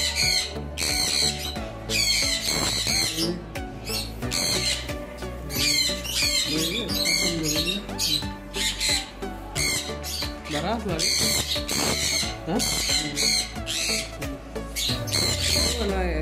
Barato é, é